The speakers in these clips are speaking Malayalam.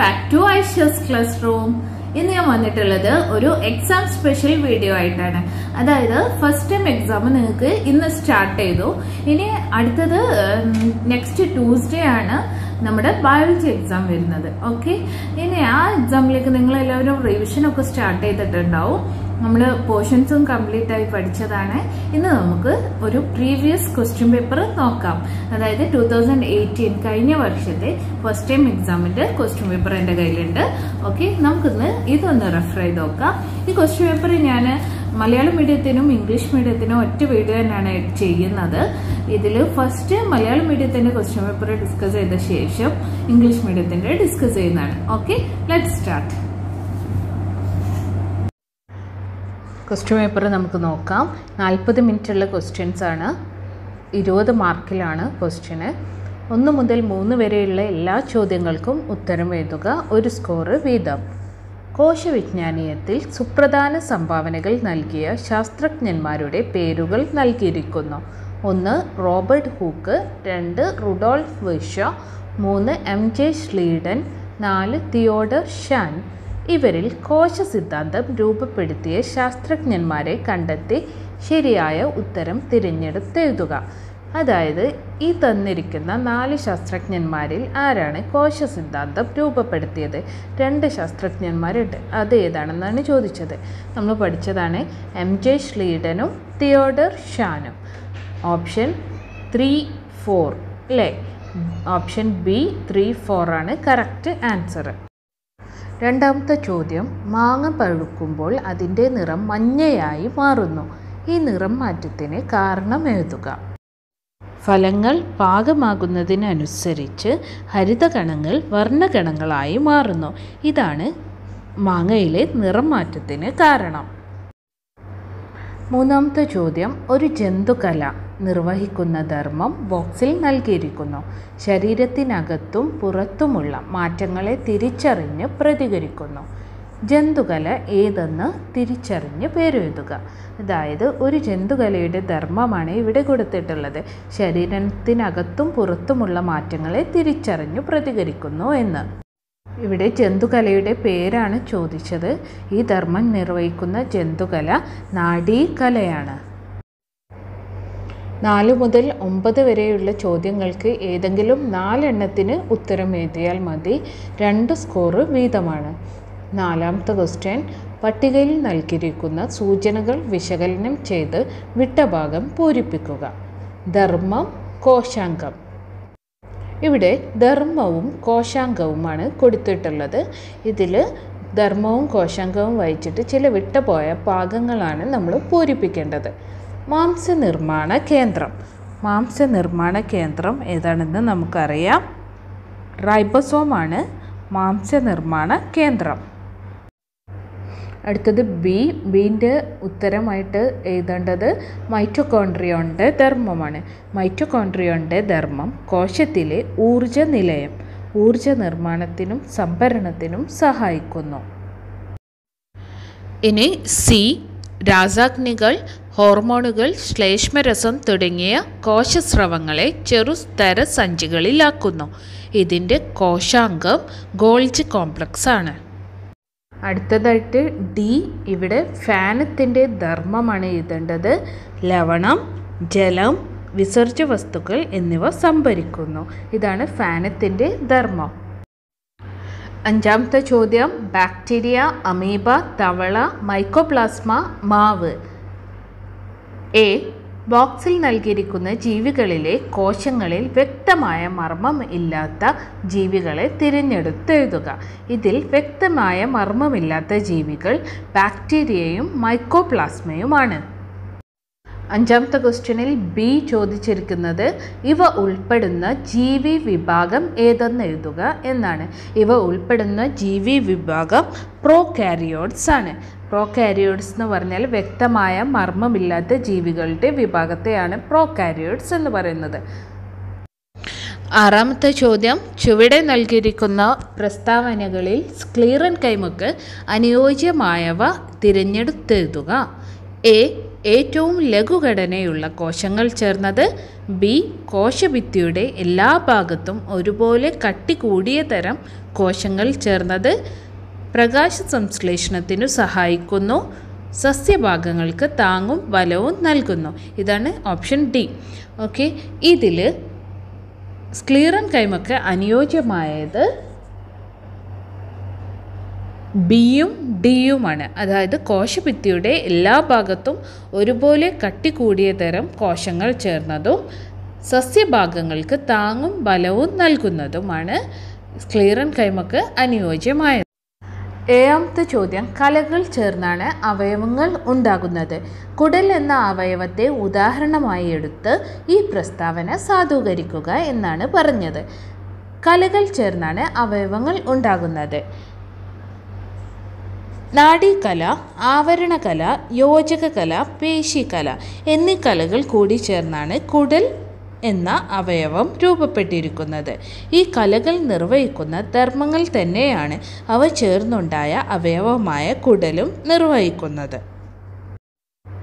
ബാക്ക് ടു ഐഷ്യസ് ക്ലാസ് റൂം ഇന്ന് ഞാൻ വന്നിട്ടുള്ളത് ഒരു എക്സാം സ്പെഷ്യൽ വീഡിയോ ആയിട്ടാണ്. അതായത് ഫസ്റ്റ് ടൈം എക്സാം നിങ്ങൾക്ക് ഇന്ന് സ്റ്റാർട്ട് ചെയ്തു. ഇനി അടുത്തത് നെക്സ്റ്റ് ട്യൂസ്ഡേ ആണ് നമ്മുടെ ബയോളജി എക്സാം വരുന്നത്. ഓക്കെ ഇനി ആ എക്സാമിലേക്ക് നിങ്ങൾ എല്ലാവരും റിവിഷൻ ഒക്കെ സ്റ്റാർട്ട് ചെയ്തിട്ടുണ്ടാവും. നമ്മൾ പോർഷൻസും കംപ്ലീറ്റ് ആയി പഠിച്ചതാണ്. ഇന്ന് നമുക്ക് ഒരു പ്രീവിയസ് ക്വസ്റ്റ്യൻ പേപ്പർ നോക്കാം. അതായത് ടൂ തൗസൻഡ് എയ്റ്റീൻ കഴിഞ്ഞ വർഷത്തെ ഫസ്റ്റ് ടൈം എക്സാമിന്റെ ക്വസ്റ്റ്യൻ പേപ്പർ എന്റെ കയ്യിലുണ്ട്. ഓക്കെ നമുക്കിന്ന് ഇതൊന്ന് റെഫർ ചെയ്ത് നോക്കാം. ഈ ക്വസ്റ്റ്യൻ പേപ്പർ ഞാൻ മലയാളം മീഡിയത്തിനും ഇംഗ്ലീഷ് മീഡിയത്തിനും ഒറ്റ വീഡിയോ തന്നെയാണ് ചെയ്യുന്നത്. ഇതിൽ ഫസ്റ്റ് മലയാളം മീഡിയത്തിന്റെ ക്വസ്റ്റ്യൻ പേപ്പർ ഡിസ്കസ് ചെയ്ത ശേഷം ഇംഗ്ലീഷ് മീഡിയത്തിന്റെ ഡിസ്കസ് ചെയ്യുന്നതാണ്. Okay let start question paper നമുക്ക് നോക്കാം. നാൽപ്പത് മിനിറ്റുള്ള ആണ്. ഇരുപത് മാർക്കിലാണ് ക്വസ്റ്റ്യന് ഒന്ന് മുതൽ മൂന്ന് വരെയുള്ള എല്ലാ ചോദ്യങ്ങൾക്കും ഉത്തരം എഴുതുക. ഒരു സ്കോറ് വീതം. കോശവിജ്ഞാനീയത്തിൽ സുപ്രധാന സംഭാവനകൾ നൽകിയ ശാസ്ത്രജ്ഞന്മാരുടെ പേരുകൾ നൽകിയിരിക്കുന്നു. ഒന്ന് റോബർട്ട് ഹൂക്ക്. രണ്ട് റുഡോൾഫ് വിഷ. മൂന്ന് എം ജെ ശ്ലീഡൻ. നാല് തിയോഡർ ഷാൻ. ഇവരിൽ കോശ സിദ്ധാന്തം രൂപപ്പെടുത്തിയ ശാസ്ത്രജ്ഞന്മാരെ കണ്ടെത്തി ശരിയായ ഉത്തരം തിരഞ്ഞെടുത്തെഴുതുക. അതായത് ഈ തന്നിരിക്കുന്ന നാല് ശാസ്ത്രജ്ഞന്മാരിൽ ആരാണ് കോശ സിദ്ധാന്തം രൂപപ്പെടുത്തിയത്? രണ്ട് ശാസ്ത്രജ്ഞന്മാരുണ്ട്. അത് ഏതാണെന്നാണ് ചോദിച്ചത്. നമ്മൾ പഠിച്ചതാണ് എം ജെ ശ്ലീഡനും തിയോഡർ ഷാനും. ഓപ്ഷൻ ത്രീ ഫോർ അല്ലേ? ഓപ്ഷൻ ബി ത്രീ ഫോറാണ് കറക്റ്റ് ആൻസർ രണ്ടാമത്തെ ചോദ്യം മാങ്ങ പഴുക്കുമ്പോൾ അതിന്റെ നിറം മഞ്ഞയായി മാറുന്നു. ഈ നിറം മാറ്റത്തിന് കാരണം എഴുതുക. ഫലങ്ങൾ പാകമാകുന്നതിനനുസരിച്ച് ഹരിതകണങ്ങൾ വർണകണങ്ങളായി മാറുന്നു. ഇതാണ് മാങ്ങയിലെ നിറം മാറ്റത്തിന് കാരണം. മൂന്നാമത്തെ ചോദ്യം ഒരു ജന്തുകല. നിർവഹിക്കുന്ന ധർമ്മം ബോക്സിൽ നൽകിയിരിക്കുന്നു. ശരീരത്തിനകത്തും പുറത്തുമുള്ള മാറ്റങ്ങളെ തിരിച്ചറിഞ്ഞ് പ്രതികരിക്കുന്നു. ജന്തുകല ഏതെന്ന് തിരിച്ചറിഞ്ഞ് പേരെഴുതുക. അതായത് ഒരു ജന്തുകലയുടെ ധർമ്മമാണ് ഇവിടെ കൊടുത്തിട്ടുള്ളത്. ശരീരത്തിനകത്തും പുറത്തുമുള്ള മാറ്റങ്ങളെ തിരിച്ചറിഞ്ഞ് പ്രതികരിക്കുന്നു എന്ന്. ഇവിടെ ജന്തുകലയുടെ പേരാണ് ചോദിച്ചത്. ഈ ധർമ്മം നിർവഹിക്കുന്ന ജന്തുകല നാഡീകലയാണ്. നാല് മുതൽ ഒമ്പത് വരെയുള്ള ചോദ്യങ്ങൾക്ക് ഏതെങ്കിലും നാലെണ്ണത്തിന് ഉത്തരം എഴുതിയാൽ മതി. രണ്ട് സ്കോറ് വീതമാണ്. നാലാമത്തെ ക്വസ്റ്റ്യൻ പട്ടികയിൽ നൽകിയിരിക്കുന്ന സൂചനകൾ വിശകലനം ചെയ്ത് വിട്ട ഭാഗം പൂരിപ്പിക്കുക. ധർമ്മം കോശാംഗം. ഇവിടെ ധർമ്മവും കോശാംഗവുമാണ് കൊടുത്തിട്ടുള്ളത്. ഇതിൽ ധർമ്മവും കോശാംഗവും വായിച്ചിട്ട് ചില വിട്ടുപോയ ഭാഗങ്ങളാണ് നമ്മൾ പൂരിപ്പിക്കേണ്ടത്. മാംസനിർമ്മാണ കേന്ദ്രം. മാംസനിർമ്മാണ കേന്ദ്രം ഏതാണെന്ന് നമുക്കറിയാം. റൈബസോമാണ് മാംസനിർമ്മാണ കേന്ദ്രം. അടുത്തത് ബി. ബീന്റെ ഉത്തരമായിട്ട് എഴുതേണ്ടത് മൈറ്റോകോൺട്രിയോണിന്റെ ധർമ്മമാണ്. മൈറ്റോകോൺട്രിയോണിന്റെ ധർമ്മം കോശത്തിലെ ഊർജ നിലയം ഊർജ നിർമ്മാണത്തിനും സംഭരണത്തിനും സഹായിക്കുന്നു. ഇനി സി. രാസാഗ്നികൾ ഹോർമോണുകൾ ശ്ലേഷ്മരസം തുടങ്ങിയ കോശസ്രവങ്ങളെ ചെറുസ്തര സഞ്ചികളിലാക്കുന്നു ഇതിന്റെ കോശാംഗം ഗോൾജ് കോംപ്ലക്സ് ആണ്. അടുത്തതായിട്ട് ഡി ഇവിടെ ഫാനത്തിന്റെ ധർമ്മമാണ് എഴുതേണ്ടത്. ലവണം ജലം വിസർജ്യ വസ്തുക്കൾ എന്നിവ സംഭരിക്കുന്നു. ഇതാണ് ഫാനത്തിന്റെ ധർമ്മം. അഞ്ചാമത്തെ ചോദ്യം ബാക്ടീരിയ അമീബ തവള മൈക്കോപ്ലാസ്മ മാവ്. എ ബോക്സിൽ നൽകിയിരിക്കുന്ന ജീവികളിലെ കോശങ്ങളിൽ വ്യക്തമായ മർമ്മം ഇല്ലാത്ത ജീവികളെ തിരഞ്ഞെടുത്തെഴുതുക. ഇതിൽ വ്യക്തമായ മർമ്മമില്ലാത്ത ജീവികൾ ബാക്ടീരിയയും മൈക്കോപ്ലാസ്മയുമാണ്. അഞ്ചാമത്തെ ക്വസ്റ്റ്യനിൽ ബി ചോദിച്ചിരിക്കുന്നത് ഇവ ഉൾപ്പെടുന്ന ജീവി വിഭാഗം ഏതെന്ന് എഴുതുക എന്നാണ്. ഇവ ഉൾപ്പെടുന്ന ജീവി വിഭാഗം പ്രോകാരിയോട്സ് ആണ്. പ്രോകാരിയോട്സ് എന്ന് പറഞ്ഞാൽ വ്യക്തമായ മർമ്മമില്ലാത്ത ജീവികളുടെ വിഭാഗത്തെയാണ് പ്രോകാരിയോട്സ് എന്ന് പറയുന്നത്. ആറാമത്തെ ചോദ്യം ചുവടെ നൽകിയിരിക്കുന്ന പ്രസ്താവനകളിൽ സ്ക്ലീറൻ കൈമുക്ക് അനുയോജ്യമായവ തിരഞ്ഞെടുത്തെഴുതുക. എ ഏറ്റവും ലഘുഘടനയുള്ള കോശങ്ങൾ ചേർന്നത് ബി കോശഭിത്തിയുടെ എല്ലാ ഭാഗത്തും ഒരുപോലെ കട്ടി കൂടിയ തരം കോശങ്ങൾ ചേർന്നത് പ്രകാശ സംശ്ലേഷണത്തിനു സഹായിക്കുന്നു. സസ്യഭാഗങ്ങൾക്ക് താങ്ങും ബലവും നൽകുന്നു. ഇതാണ് ഓപ്ഷൻ ഡി. ഓക്കെ ഇതിൽ സ്ക്ലീറൻ കൈമക്ക് അനുയോജ്യമായത് ബിയും ഡിയുമാണ്. അതായത് കോശഭിത്തിയുടെ എല്ലാ ഭാഗത്തും ഒരുപോലെ കട്ടി കൂടിയ തരം കോശങ്ങൾ ചേർന്നതും സസ്യഭാഗങ്ങൾക്ക് താങ്ങും ബലവും നൽകുന്നതുമാണ് സ്ക്ലീറൻ കൈമക്ക് അനുയോജ്യമായത്. ഏഴാമത്തെ ചോദ്യം. കലകൾ ചേർന്നാണ് അവയവങ്ങൾ ഉണ്ടാകുന്നത്. കുടൽ എന്ന അവയവത്തെ ഉദാഹരണമായി എടുത്ത് ഈ പ്രസ്താവന സാധൂകരിക്കുക എന്നാണ് പറഞ്ഞത്. കലകൾ ചേർന്നാണ് അവയവങ്ങൾ ഉണ്ടാകുന്നത്. നാഡീകല ആവരണകല യോജകകല പേശികല എന്നീ കലകൾ കൂടി ചേർന്നാണ് കുടൽ എന്ന അവയവം രൂപപ്പെട്ടിരിക്കുന്നത്. ഈ കലകൾ നിർവഹിക്കുന്ന ധർമ്മങ്ങൾ തന്നെയാണ് അവ ചേർന്നുണ്ടായ അവയവമായ കുടലും നിർവഹിക്കുന്നത്.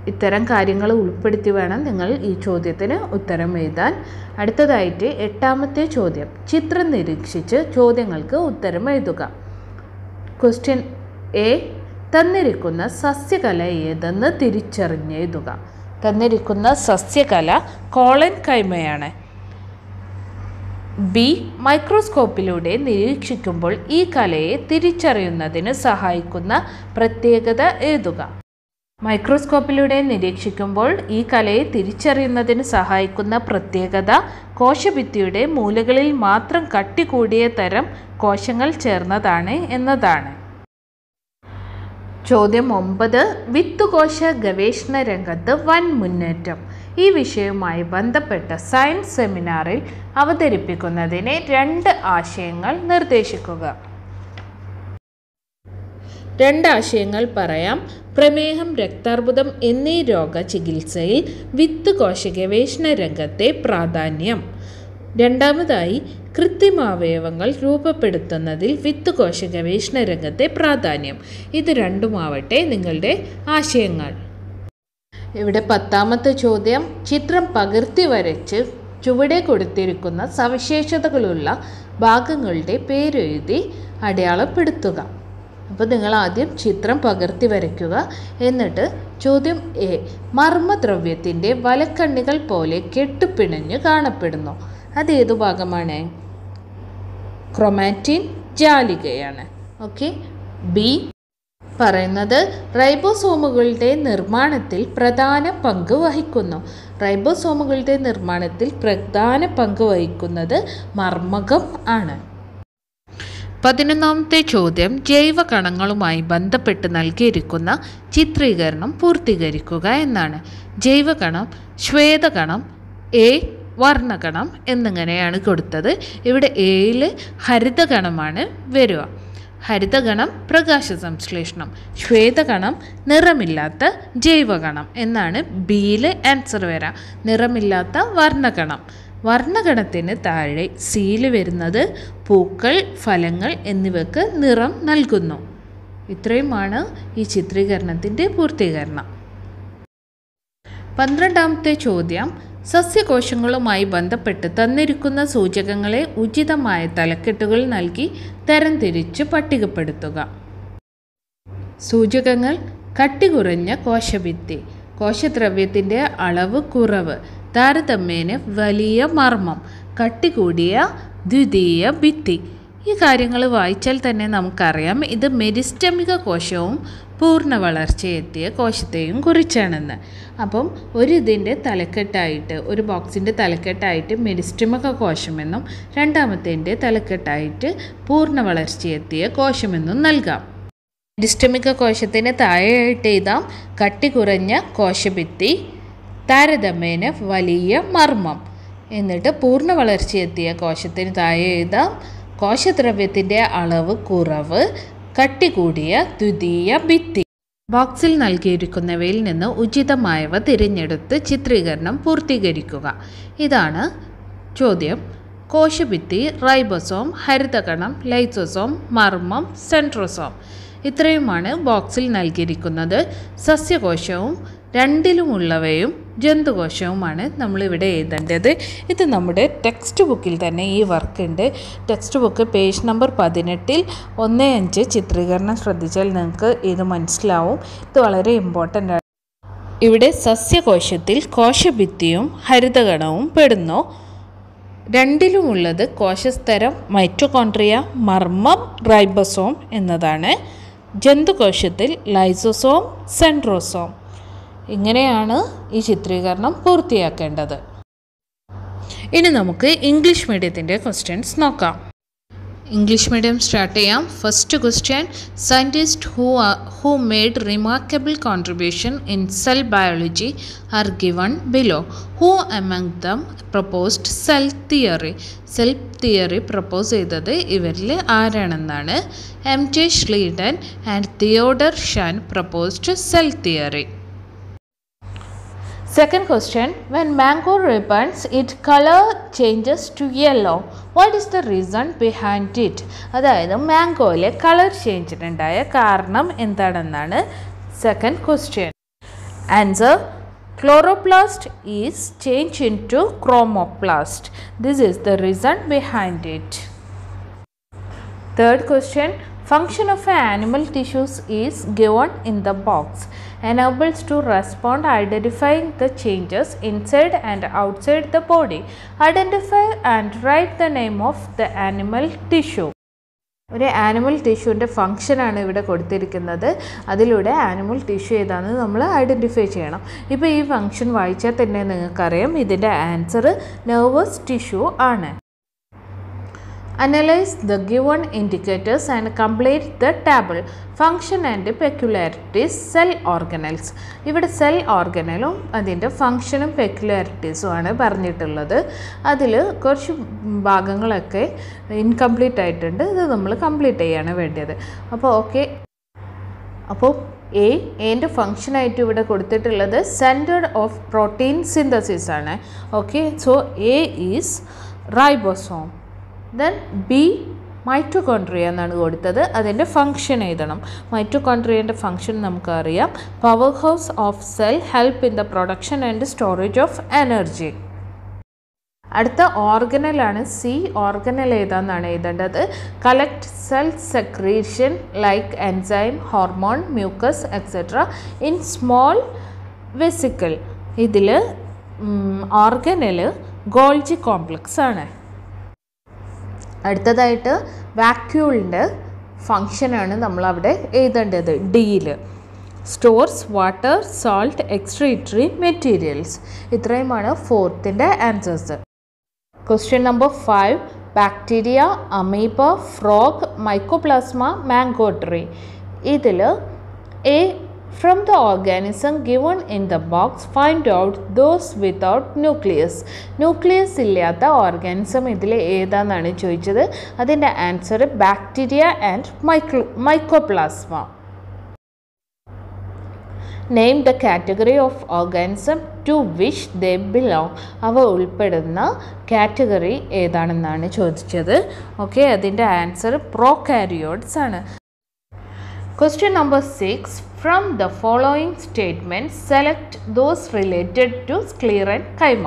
ഇത്തരം കാര്യങ്ങൾ ഉൾപ്പെടുത്തി വേണം നിങ്ങൾ ഈ ചോദ്യത്തിന് ഉത്തരം എഴുതാൻ. അടുത്തതായിട്ട് എട്ടാമത്തെ ചോദ്യം. ചിത്രം നിരീക്ഷിച്ച് ചോദ്യങ്ങൾക്ക് ഉത്തരം എഴുതുക. Question A. തന്നിരിക്കുന്ന സസ്യകല ഏതെന്ന് തിരിച്ചറിഞ്ഞെഴുതുക. തന്നിരിക്കുന്ന സസ്യകല കോളൻ കൈമയാണ്. ബി മൈക്രോസ്കോപ്പിലൂടെ നിരീക്ഷിക്കുമ്പോൾ ഈ കലയെ തിരിച്ചറിയുന്നതിന് സഹായിക്കുന്ന പ്രത്യേകത എഴുതുക. മൈക്രോസ്കോപ്പിലൂടെ നിരീക്ഷിക്കുമ്പോൾ ഈ കലയെ തിരിച്ചറിയുന്നതിന് സഹായിക്കുന്ന പ്രത്യേകത കോശഭിത്തിയുടെ മൂലകളിൽ മാത്രം കട്ടി കൂടിയ തരം കോശങ്ങൾ ചേർന്നതാണ് എന്നതാണ്. ചോദ്യം ഒമ്പത് വിത്തുകോശ ഗവേഷണ രംഗത്ത് വൻ മുന്നേറ്റം. ഈ വിഷയവുമായി ബന്ധപ്പെട്ട സയൻസ് സെമിനാറിൽ അവതരിപ്പിക്കുന്നതിന് രണ്ട് ആശയങ്ങൾ നിർദ്ദേശിക്കുക. രണ്ട് ആശയങ്ങൾ പറയാം. പ്രമേഹം രക്താർബുദം എന്നീ രോഗ ചികിത്സയിൽ വിത്തുകോശ ഗവേഷണ രംഗത്തെ പ്രാധാന്യം. രണ്ടാമതായി കൃത്രിമാവയവങ്ങൾ രൂപപ്പെടുത്തുന്നതിൽ വിത്തുകോശ ഗവേഷണ രംഗത്തെ പ്രാധാന്യം. ഇത് രണ്ടുമാവട്ടെ നിങ്ങളുടെ ആശയങ്ങൾ. ഇവിടെ പത്താമത്തെ ചോദ്യം. ചിത്രം പകർത്തി വരച്ച് ചുവടെ കൊടുത്തിരിക്കുന്ന സവിശേഷതകളുള്ള ഭാഗങ്ങളുടെ പേരെഴുതി അടയാളപ്പെടുത്തുക. അപ്പോൾ നിങ്ങൾ ആദ്യം ചിത്രം പകർത്തി വരയ്ക്കുക. എന്നിട്ട് ചോദ്യം എ. മർമ്മദ്രവ്യത്തിന്റെ വലക്കണ്ണികൾ പോലെ കെട്ടുപിണഞ്ഞ് കാണപ്പെടുന്നു. അതേതു ഭാഗമാണ്? ക്രൊമാറ്റിൻ ജാലികയാണ്. ഓക്കെ. ബി. പറയുന്നത് റൈബോസോമുകളുടെ നിർമ്മാണത്തിൽ പ്രധാന പങ്ക് വഹിക്കുന്നു. റൈബോസോമുകളുടെ നിർമ്മാണത്തിൽ പ്രധാന പങ്ക് വഹിക്കുന്നത് മർമ്മകം ആണ്. പതിനൊന്നാമത്തെ ചോദ്യം ജൈവ കണങ്ങളുമായി ബന്ധപ്പെട്ട് നൽകിയിരിക്കുന്ന ചിത്രീകരണം പൂർത്തീകരിക്കുക എന്നാണ്. ജൈവകണം ശ്വേതകണം എ വർണകണം എന്നിങ്ങനെയാണ് കൊടുത്തത്. ഇവിടെ എയിൽ ഹരിതഗണമാണ് വരിക. ഹരിതഗണം പ്രകാശ സംശ്ലേഷണം. ശ്വേതഗണം നിറമില്ലാത്ത ജൈവഗണം എന്നാണ് ബിയിൽ ആൻസർ വരാം. നിറമില്ലാത്ത വർണഗണം വർണഗണത്തിന് താഴെ സീൽ വരുന്നത് പൂക്കൾ ഫലങ്ങൾ എന്നിവയ്ക്ക് നിറം നൽകുന്നു. ഇത്രയുമാണ് ഈ ചിത്രീകരണത്തിന്റെ പൂർത്തീകരണം. പന്ത്രണ്ടാമത്തെ ചോദ്യം. സസ്യകോശങ്ങളുമായി ബന്ധപ്പെട്ട് തന്നിരിക്കുന്ന സൂചകങ്ങളെ ഉചിതമായ തലക്കെട്ടുകൾ നൽകി തരംതിരിച്ച് പട്ടികപ്പെടുത്തുക. സൂചകങ്ങൾ കട്ടി കുറഞ്ഞ കോശഭിത്തി കോശദ്രവ്യത്തിന്റെ അളവ് കുറവ് താരതമ്യേന വലിയ മർമ്മം കട്ടി കൂടിയ ദ്വിതീയ ഭിത്തി. ഈ കാര്യങ്ങൾ വായിച്ചാൽ തന്നെ നമുക്കറിയാം ഇത് മെരിസ്റ്റമിക കോശവും പൂർണ വളർച്ചയെത്തിയ കോശത്തെയും കുറിച്ചാണെന്ന്. അപ്പം ഒരു ഇതിന്റെ തലക്കെട്ടായിട്ട് ഒരു ബോക്സിന്റെ തലക്കെട്ടായിട്ട് മെരിസ്റ്റമിക കോശമെന്നും രണ്ടാമത്തേന്റെ തലക്കെട്ടായിട്ട് പൂർണ വളർച്ചയെത്തിയ കോശമെന്നും നൽകാം. മെരിസ്റ്റമിക കോശത്തിന് താഴെയായിട്ട് എഴുതാം കട്ടി കുറഞ്ഞ കോശഭിത്തി താരതമ്യേന വലിയ മർമ്മം. എന്നിട്ട് പൂർണ വളർച്ചയെത്തിയ കോശത്തിന് താഴെ എഴുതാം കോശദ്രവ്യത്തിന്റെ അളവ് കുറവ് കട്ടി കൂടിയ ദ്വിതീയ ഭിത്തി. ബോക്സിൽ നൽകിയിരിക്കുന്നവയിൽ നിന്ന് ഉചിതമായവ തിരഞ്ഞെടുത്ത് ചിത്രീകരണം പൂർത്തീകരിക്കുക. ഇതാണ് ചോദ്യം. കോശഭിത്തി റൈബസോം ഹരിതകണം ലൈസോസോം മർമ്മം സെൻട്രോസോം. ഇത്രയുമാണ് ബോക്സിൽ നൽകിയിരിക്കുന്നത്. സസ്യകോശവും രണ്ടിലുമുള്ളവയും ജന്തുകോശവുമാണ് നമ്മളിവിടെ എഴുതേണ്ടത്. ഇത് നമ്മുടെ ടെക്സ്റ്റ് ബുക്കിൽ തന്നെ ഈ വർക്ക് ഉണ്ട്. ടെക്സ്റ്റ് ബുക്ക് പേജ് നമ്പർ പതിനെട്ടിൽ ഒന്ന് അഞ്ച് ചിത്രീകരണം ശ്രദ്ധിച്ചാൽ നിങ്ങൾക്ക് ഇത് മനസ്സിലാവും. ഇത് വളരെ ഇമ്പോർട്ടന്റ് ആണ്. ഇവിടെ സസ്യകോശത്തിൽ കോശഭിത്തിയും ഹരിതഗണവും പെടുന്നു. രണ്ടിലുമുള്ളത് കോശസ്തരം മൈറ്റോകോൺട്രിയ മർമ്മം റൈബസോം എന്നതാണ്. ജന്തുകോശത്തിൽ ലൈസോസോം സെൻട്രോസോം. ഇങ്ങനെയാണ് ഈ ചിത്രീകരണം പൂർത്തിയാക്കേണ്ടത്. ഇനി നമുക്ക് ഇംഗ്ലീഷ് മീഡിയത്തിന്റെ ക്വസ്റ്റ്യൻസ് നോക്കാം. ഇംഗ്ലീഷ് മീഡിയം സ്റ്റാർട്ട് ചെയ്യാം. First question scientist who who made remarkable contribution in cell biology are given below who among them proposed cell theory cell theory propose ചെയ്തത് ഇവരിൽ ആരാണെന്നാണ്? M J Schleiden and Theodor Schwann proposed cell theory Second question When mango ripens, its color changes to yellow. What is the reason behind it? അതായത് മാംഗോയിലെ കളർ ചേഞ്ചിനുണ്ടായ കാരണം എന്താണെന്നാണ് second question answer chloroplast is change in to chromoplast this is the reason behind it Third question Function of animal tissues is given in the box. Enables to respond identifying the changes inside and outside the body. Identify and write the name of the animal tissue. ഒരു ആനിമൽ ടിഷ്യൂവിന്റെ ഫങ്ഷനാണ് ഇവിടെ കൊടുത്തിരിക്കുന്നത് അതിലൂടെ ആനിമൽ ടിഷ്യൂ ഏതാണെന്ന് നമ്മൾ ഐഡന്റിഫൈ ചെയ്യണം ഇപ്പോൾ ഈ ഫങ്ഷൻ വായിച്ചാൽ തന്നെ നിങ്ങൾക്കറിയാം ഇതിന്റെ ആൻസർ നെർവസ് ടിഷ്യൂ ആണ് Analyze the given indicators and complete the table. Function and peculiarities cell organelles ഇവിടെ സെൽ ഓർഗനലും അതിന്റെ ഫങ്ഷനും പെക്യുലാരിറ്റീസും ആണ് പറഞ്ഞിട്ടുള്ളത്. അതിൽ കുറച്ച് ഭാഗങ്ങളൊക്കെ ഇൻകംപ്ലീറ്റ് ആയിട്ടുണ്ട്. ഇത് നമ്മൾ കംപ്ലീറ്റ് ചെയ്യാണ് വേണ്ടത്. അപ്പോൾ ഓക്കെ അപ്പോൾ എ എന്റെ ഫങ്ഷനായിട്ട് ഇവിടെ കൊടുത്തിട്ടുള്ളത് സെന്റേഡ് ഓഫ് പ്രോട്ടീൻ സിന്തസിസ് ആണ്. Okay so A is ribosome then B mitochondria എന്നാണ് കൊടുത്തത്. അതിന്റെ ഫങ്ഷൻ എഴുതണം. മൈറ്റോകോൺട്രിയന്റെ ഫങ്ഷൻ നമുക്കറിയാം. Powerhouse of cell help in the production and storage of energy അടുത്ത ഓർഗനലാണ് സി ഓർഗനൽ ഏതാണെന്നാണ് എഴുതേണ്ടത്? Collect cell secretion like enzyme hormone mucus etcetera in small vesicle ഇതിൽ ഓർഗനൽ ഗോൾജി കോംപ്ലക്സ് ആണ്. അടുത്തതായിട്ട് വാക്യൂളിന്റെ ഫങ്ഷനാണ് നമ്മളവിടെ എഴുതേണ്ടത്. ഡിയിൽ stores water salt excretory materials ഇത്രയുമാണ് ഫോർത്തിന്റെ answers question number five bacteria amoeba frog mycoplasma mango tree ഇതിൽ A From the organism given in the box, find out those without nucleus. Nucleus ഇല്ലാത്ത ഓർഗാനിസം ഇതിൽ ഏതാണെന്നാണ് ചോദിച്ചത്? അതിന്റെ answer bacteria and micro mycoplasma name the category of organism to which they belong അവ ഉൾപ്പെടുന്ന കാറ്റഗറി ഏതാണെന്നാണ് ചോദിച്ചത്? ഓക്കെ അതിന്റെ ആൻസർ പ്രോകാരിയോട്സ് ആണ്. Question number 6. From the following statements, select those related to scleran കൈമ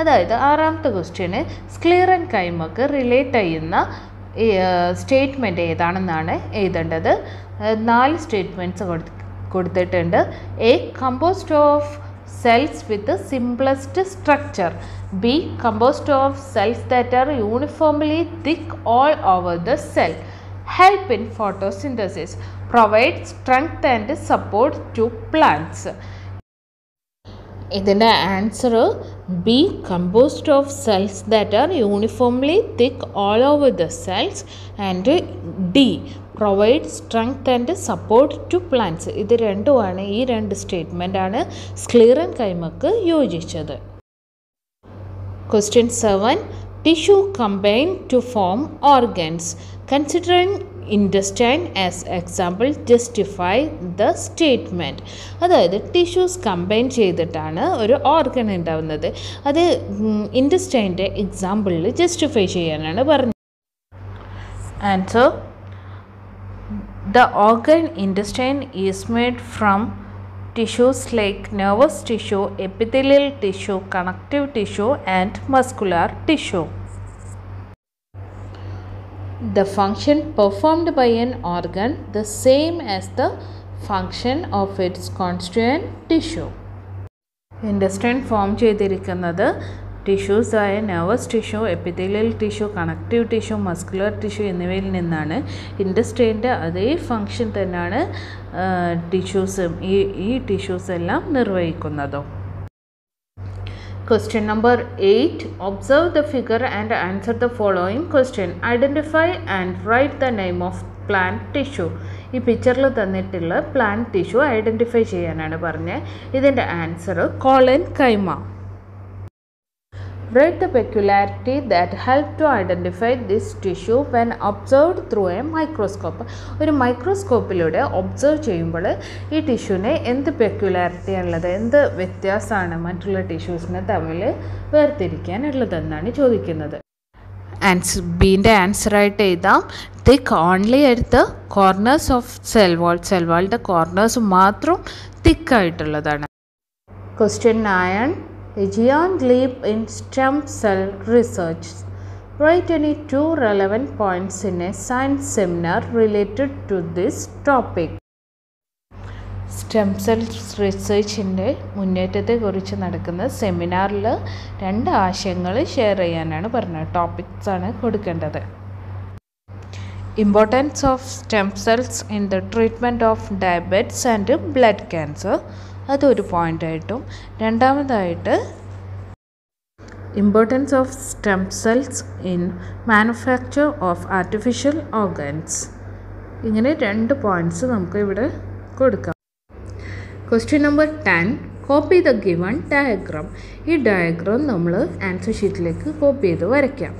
അതായത് ആറാമത്തെ ക്വസ്റ്റ്യന് സ്ക്ലീറൻ കൈമക്ക് റിലേറ്റ് ചെയ്യുന്ന സ്റ്റേറ്റ്മെന്റ് ഏതാണെന്നാണ് എഴുതേണ്ടത്. നാല് സ്റ്റേറ്റ്മെന്റ്സ് കൊടുത്തിട്ടുണ്ട്. A composed of cells with simplest structure B composed of cells that are uniformly thick all over the cell help in photosynthesis, provide strength and support to plants. ഇതിന്റെ answer B composed of cells that are uniformly thick all over the cells and D provide strength and support to plants ഇത് രണ്ടുമാണ് ഈ രണ്ട് സ്റ്റേറ്റ്മെന്റാണ് സ്ക്ലീറൻ കൈമക്ക് യോജിച്ചത്. Question seven tissue combine to form organs considering intestine as example justify the statement അതായത് ടിഷ്യൂസ് കമ്പൈൻ ചെയ്തിട്ടാണ് ഒരു ഓർഗൻ ഉണ്ടാവുന്നത്. അത് ഇൻഡസ്റ്റൈന്റെ എക്സാമ്പിളിൽ ജസ്റ്റിഫൈ ചെയ്യാനാണ് പറഞ്ഞത്. Answer the organ intestine is made from tissues like nervous tissue, epithelial tissue, connective tissue, and muscular tissue. The function performed by an organ the same as the function of its constituent tissue. Intestine form ചെയ്തിരിക്കുന്നത് ടിഷ്യൂസ് ആയ nervous tissue epithelial tissue connective tissue muscular tissue എന്നിവയിൽ നിന്നാണ് ഇൻഡസ്ട്രീന്റെ അതേ ഫങ്ഷൻ തന്നെയാണ് ടിഷ്യൂസും ഈ ഈ ടിഷ്യൂസ് എല്ലാം നിർവഹിക്കുന്നതും Question number 8. Observe the figure and answer the following question. Identify and write the name of plant tissue. ഈ പിക്ചറിൽ തന്നിട്ടുള്ള പ്ലാന്റ് ടിഷ്യൂ ഐഡന്റിഫൈ ചെയ്യാനാണ് പറഞ്ഞത് ഇതിന്റെ answer collenchyma Write the peculiarity that help to identify this tissue when observed through a microscope. ഒരു മൈക്രോസ്കോപ്പിലൂടെ ഒബ്സർവ് ചെയ്യുമ്പോൾ ഈ ടിഷ്യൂവിന് എന്ത് പെക്യുലാരിറ്റി ഉള്ളത് എന്ത് വ്യത്യാസമാണ് മറ്റുള്ള ടിഷ്യൂസിനെ തമ്മിൽ വേർതിരിക്കാനുള്ളതെന്നാണ് ചോദിക്കുന്നത്. ആൻസർ ബീന്റെ ആൻസറായിട്ട് എഴുതാം. തിക്ക് ഓൺലി എടുത്ത് corners of cell wall cell വാളിന്റെ കോർണേഴ്സ് മാത്രം തിക്കായിട്ടുള്ളതാണ് question nine A giant leap in stem cell research. Write any two relevant points in a science seminar related to this topic. Stem cells റിസർച്ചിന്റെ മുന്നേറ്റത്തെക്കുറിച്ച് നടക്കുന്ന സെമിനാറിൽ രണ്ട് ആശയങ്ങൾ ഷെയർ ചെയ്യാനാണ് പറഞ്ഞത് ടോപ്പിക്സ് ആണ് കൊടുക്കേണ്ടത് importance of stem cells in the treatment of diabetes and blood cancer അതൊരു പോയിന്റായിട്ടും രണ്ടാമതായിട്ട് importance of stem cells in manufacture of artificial organs ഇങ്ങനെ രണ്ട് പോയിന്റ്സ് നമുക്ക് ഇവിടെ കൊടുക്കാം. Question number ten copy the given diagram ഈ ഡയഗ്രാം നമ്മൾ ആൻസർ ഷീറ്റിലേക്ക് കോപ്പി ചെയ്ത് വരയ്ക്കാം.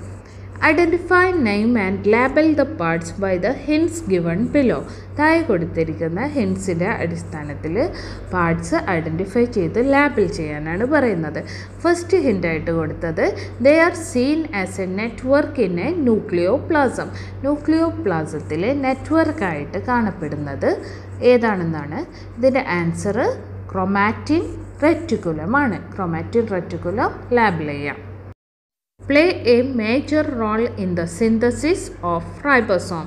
Identify name and label the parts by the hints given below താഴെ കൊടുത്തിരിക്കുന്ന ഹിൻസിന്റെ അടിസ്ഥാനത്തിൽ പാർട്സ് ഐഡന്റിഫൈ ചെയ്ത് ലേബൽ ചെയ്യാനാണ് പറയുന്നത്. ഫസ്റ്റ് ഹിന്റായിട്ട് കൊടുത്തത് they are seen as a network in a nucleoplasm ന്യൂക്ലിയോ പ്ലാസത്തിലെ നെറ്റ്വർക്കായിട്ട് കാണപ്പെടുന്നത് ഏതാണെന്നാണ്? ഇതിന്റെ ആൻസർ ക്രൊമാറ്റിൻ റെറ്റിക്കുലമാണ് ക്രൊമാറ്റിൻ റെറ്റിക്കുലം ലേബൽ ചെയ്യാം. Play a major role in the synthesis of ribosome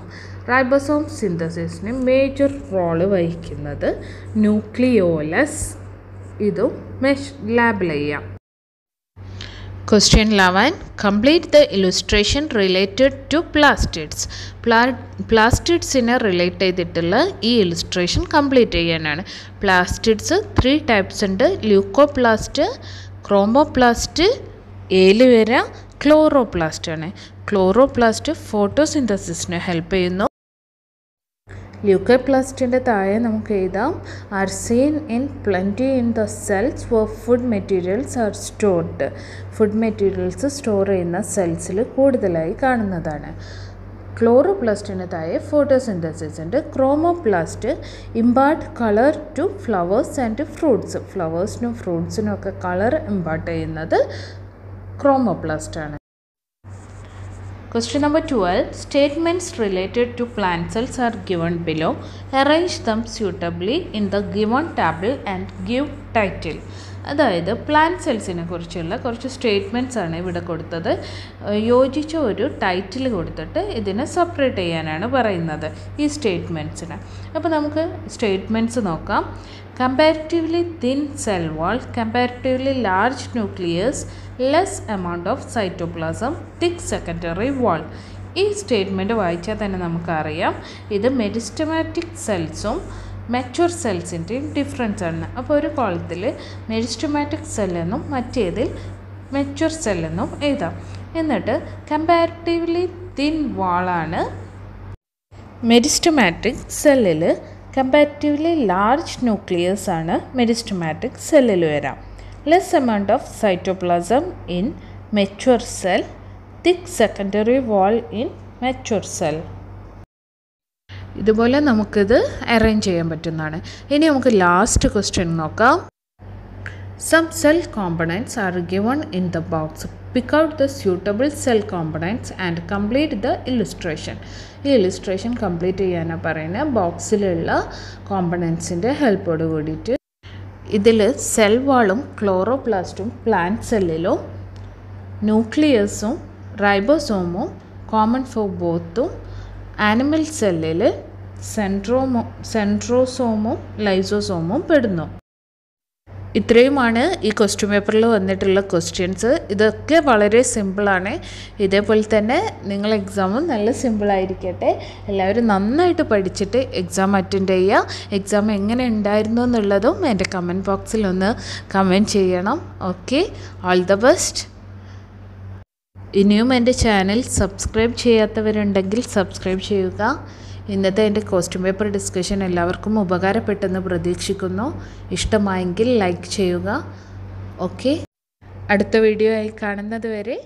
ribosome സിന്തസിസിന് major role വഹിക്കുന്നത് ന്യൂക്ലിയോലസ് ഇതും മെഷ് ലാബിൽ ചെയ്യാം. Eleven complete the illustration related to plastids പ്ലാ പ്ലാസ്റ്റിഡ്സിനെ റിലേറ്റ് ചെയ്തിട്ടുള്ള ഈ ഇലുസ്ട്രേഷൻ കംപ്ലീറ്റ് ചെയ്യാനാണ്. പ്ലാസ്റ്റിഡ്സ് ത്രീ ടൈപ്സ് ഉണ്ട്. ല്യൂക്കോപ്ലാസ്റ്റ് ക്രോമോപ്ലാസ്റ്റ് ഏലുവേര വര ക്ലോറോപ്ലാസ്റ്റ് ആണ് ക്ലോറോപ്ലാസ്റ്റ് ഫോട്ടോസിന്തസിസിന് ഹെൽപ്പ് ചെയ്യുന്നു. ല്യൂക്കോപ്ലാസ്റ്റിന്റെ താഴെ നമുക്ക് എഴുതാം. Are seen in plenty in the cells for food materials are stored food materials store ചെയ്യുന്ന സെൽസിൽ കൂടുതലായി കാണുന്നതാണ്. ക്ലോറോപ്ലാസ്റ്റിന് താഴെ ഫോട്ടോസിന്തസിസ് ഉണ്ട് chromoplast impart colour to flowers and fruits ഫ്ലവേഴ്സിനും ഫ്രൂട്ട്സിനും ഒക്കെ കളർ ഇമ്പാർട്ട് ചെയ്യുന്നത് ക്രോമോപ്ലാസ്റ്റ് ആണ് question number twelve statements related to plant cells are given below arrange them suitably in the given table and give title അതായത് പ്ലാന്റ് സെൽസിനെ കുറിച്ചുള്ള കുറച്ച് സ്റ്റേറ്റ്മെന്റ്സ് ആണ് ഇവിടെ കൊടുത്തത്. യോജിച്ച ഒരു ടൈറ്റിൽ കൊടുത്തിട്ട് ഇതിനെ സെപ്പറേറ്റ് ചെയ്യാനാണ് പറയുന്നത് ഈ സ്റ്റേറ്റ്മെന്റ്സിന് അപ്പോൾ നമുക്ക് സ്റ്റേറ്റ്മെന്റ്സ് നോക്കാം. Comparatively thin cell wall comparatively large nucleus less amount of cytoplasm thick secondary wall ഈ സ്റ്റേറ്റ്മെന്റ് വായിച്ചാൽ തന്നെ നമുക്കറിയാം. ഇത് മെരിസ്റ്റമാറ്റിക് സെൽസും മെച്യൂർ സെൽസിന്റെയും ഡിഫറൻസ് ആണ്. അപ്പോൾ ഒരു കോളത്തിൽ മെരിസ്റ്റമാറ്റിക് സെല്ലെന്നും മറ്റേതിൽ മെച്യൂർ സെല്ലെന്നും എഴുതാം. എന്നിട്ട് കമ്പാരിറ്റീവ്ലി തിൻ വാളാണ് മെരിസ്റ്റമാറ്റിക് സെല്ലിൽ കമ്പാരിറ്റീവ്ലി ലാർജ് ന്യൂക്ലിയസ് ആണ് മെരിസ്റ്റമാറ്റിക് സെല്ലിൽ വരാം. Less amount of cytoplasm in mature cell thick secondary wall in mature cell ഇതുപോലെ നമുക്കിത് അറേഞ്ച് ചെയ്യാൻ പറ്റുന്നതാണ്. ഇനി നമുക്ക് ലാസ്റ്റ് ക്വസ്റ്റ്യൻ നോക്കാം. Some cell components are given in the box pick out the suitable cell components and complete the illustration ഈ ഇലിസ്ട്രേഷൻ കംപ്ലീറ്റ് ചെയ്യാനാണ് പറയുന്നത് ബോക്സിലുള്ള കോമ്പണൻസിന്റെ ഹെൽപ്പോട് കൂടിയിട്ട്. ഇതിൽ സെൽ വാളും ക്ലോറോപ്ലാസ്റ്റും പ്ലാന്റ് സെല്ലിലും ന്യൂക്ലിയസും റൈബോസോമും കോമൺ ഫോർ ബോത്തും ആനിമൽ സെല്ലിൽ സെൻട്രോമോ സെൻട്രോസോമും ലൈസോസോമും പെടുന്നു. ഇത്രയുമാണ് ഈ ക്വസ്റ്റ്യൻ പേപ്പറിൽ വന്നിട്ടുള്ള ക്വസ്റ്റ്യൻസ് ഇതൊക്കെ വളരെ സിമ്പിളാണ് ഇതേപോലെ തന്നെ നിങ്ങൾ എക്സാമും നല്ല സിമ്പിളായിരിക്കട്ടെ എല്ലാവരും നന്നായിട്ട് പഠിച്ചിട്ട് എക്സാം അറ്റൻഡ് ചെയ്യുക. എക്സാം എങ്ങനെ ഉണ്ടായിരുന്നു എന്നുള്ളതും എന്റെ കമന്റ് ബോക്സിൽ ഒന്ന് കമന്റ് ചെയ്യണം. ഓക്കെ ഓൾ ദ ബെസ്റ്റ് ഇനിയും എന്റെ ചാനൽ സബ്സ്ക്രൈബ് ചെയ്യാത്തവരുണ്ടെങ്കിൽ സബ്സ്ക്രൈബ് ചെയ്യുക. ഇന്നത്തെ എന്റെ ക്വസ്റ്റ്യൻ പേപ്പർ ഡിസ്കഷൻ എല്ലാവർക്കും ഉപകാരപ്പെട്ടെന്ന് പ്രതീക്ഷിക്കുന്നു. ഇഷ്ടമായെങ്കിൽ ലൈക്ക് ചെയ്യുക. ഓക്കെ അടുത്ത വീഡിയോ ആയി കാണുന്നത് വരെ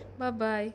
ബൈ